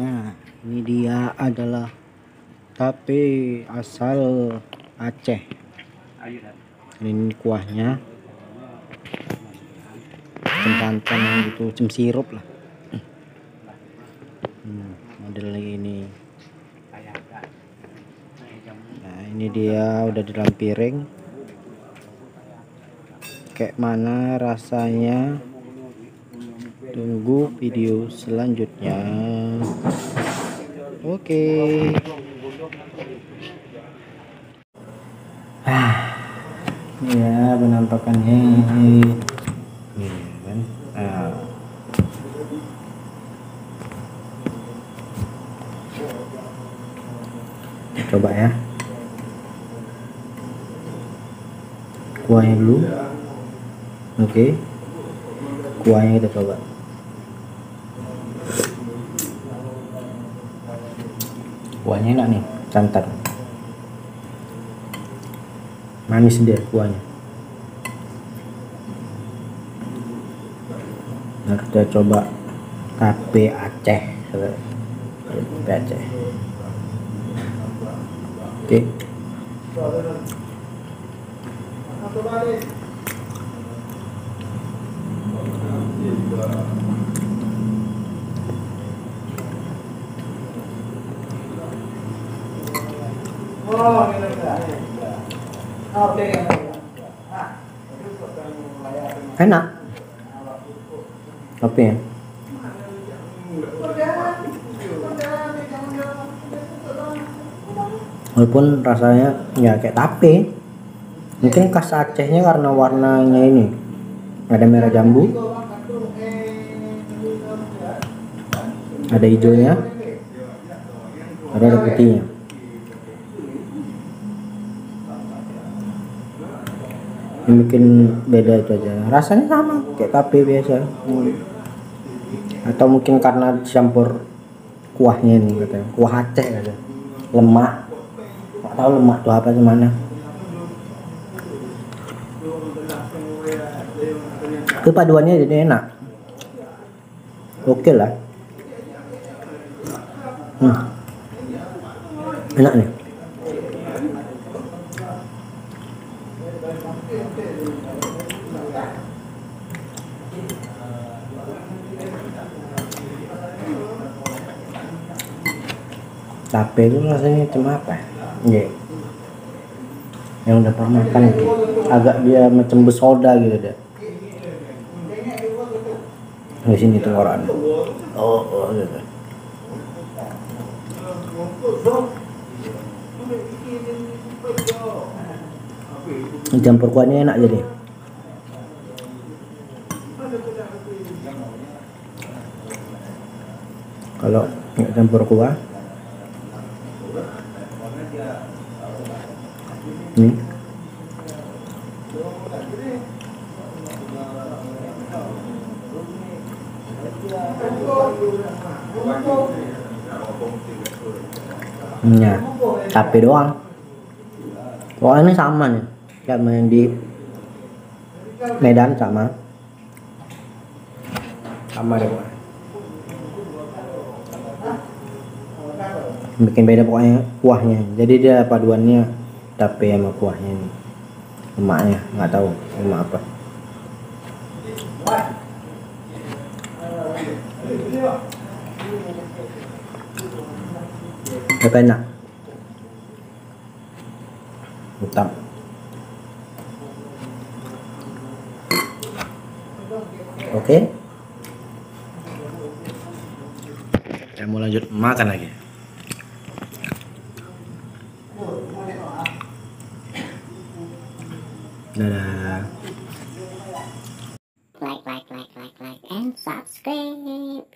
ini dia adalah tape asal Aceh. Ini kuahnya. Santan gitu cem sirup lah. Hmm, model ini. Nah ini dia udah di dalam piring. Kayak mana rasanya? Tunggu video selanjutnya oke okay. ah ya penampakannya ini kan ah. coba ya kuahnya dulu oke okay. kuahnya kita coba kuahnya enak nih santan manis dia kuahnya. Nah kita coba tape Aceh. Tape Aceh. Oke. okay. Enak. Tapi ya. Walaupun rasanya ya kayak tape. Mungkin khas Acehnya karena warnanya ini. Ada merah jambu. Ada hijaunya. Ada putihnya yang bikin beda itu aja. Rasanya sama kayak tape biasa. Atau mungkin karena campur kuahnya ini katanya kuah Aceh katanya lemak. Nggak tahu lemak tuh apa gimana itu paduannya jadi enak. Oke lah. Hmm. enak nih tape itu rasanya cuma apa? Ya yang udah pernah makan itu. Agak dia macam besoda gitu deh di sini tuh orang. Oh, oh gitu campur kuahnya enak jadi. Kalau nggak campur kuah ini. Ya tapi doang pokoknya ini sama nih. Kayak main di Medan sama. Sama deh bikin beda pokoknya kuahnya. Jadi dia paduannya tape sama kuahnya ini. Lemaknya nggak tahu lemak apa. Apa enak hitam oke okay. saya mau lanjut makan lagi Dadah. Like, like, like, like, like, and subscribe.